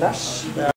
flash.